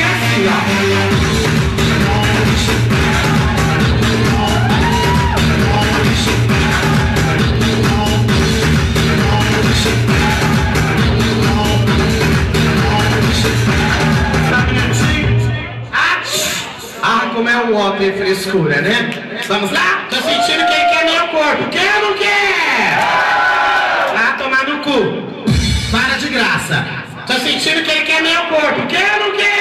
aqui, ó. Ah, como é o homem frescura, né? Vamos lá? Tô sentindo quem quer meu corpo. Quem ou não quer? Ah, tomar no cu. Para de graça. Tô sentindo quem quer meu corpo. Quem não quer?